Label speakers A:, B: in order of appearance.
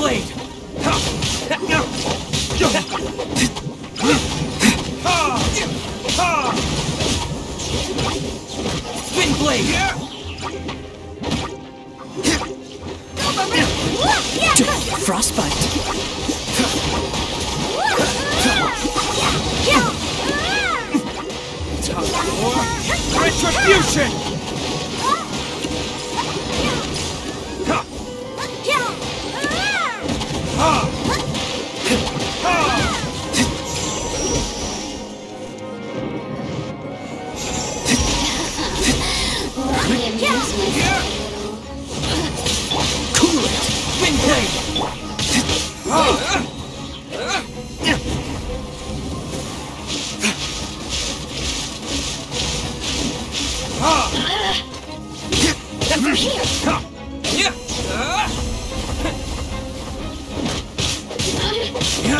A: blade!
B: Spin blade! Frostbite!
C: Retribution!
D: 酷！变态！
A: 啊！啊！
E: 啊！啊！